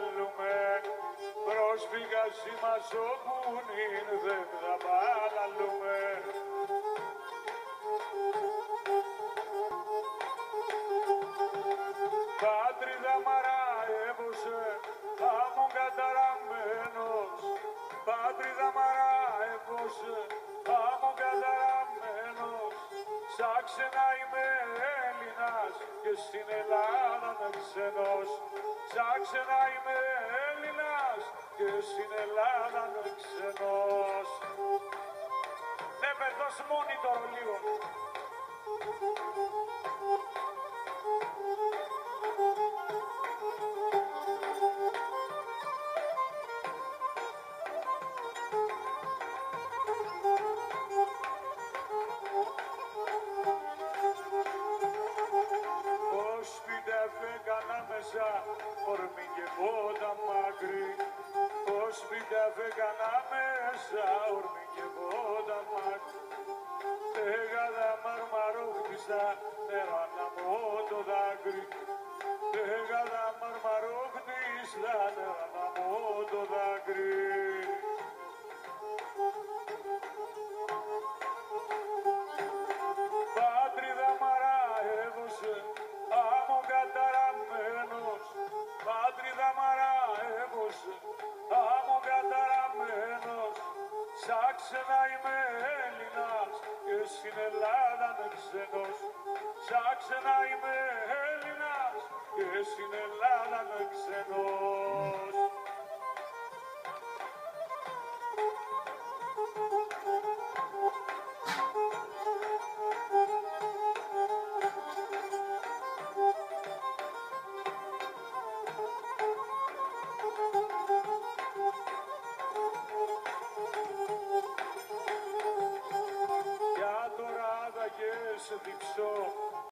παραλαλούμε πρόσφυγα συμμαζόμουν δεν θα παραλαλούμε Πάτριδα μαράευωσε άμμον καταραμένος. Πάτριδα μαράευωσε Σαν ξένα είμαι Έλληνας και στην Ελλάδα με ξενός Σαν ξένα είμαι Έλληνας και στην Ελλάδα με ξενός Ναι, παιδός monitor λίγο. Φέγγανα μέσα, ορμή και πότα μακρύ. Ως σπίτι φέγγανα μέσα, ορμή και πότα μακρύ. Έγαδα μαρμαρόχτιστα, νερά να το δάκρυ. Έγαδα μαρμαρόχτιστα, νερά σαν ξένα είμαι Έλληνας και στην Ελλάδα με ξενός, σαν ξένα είμαι Έλληνας και στην Ελλάδα με ξενός. Για τώρα θα και σε δείξω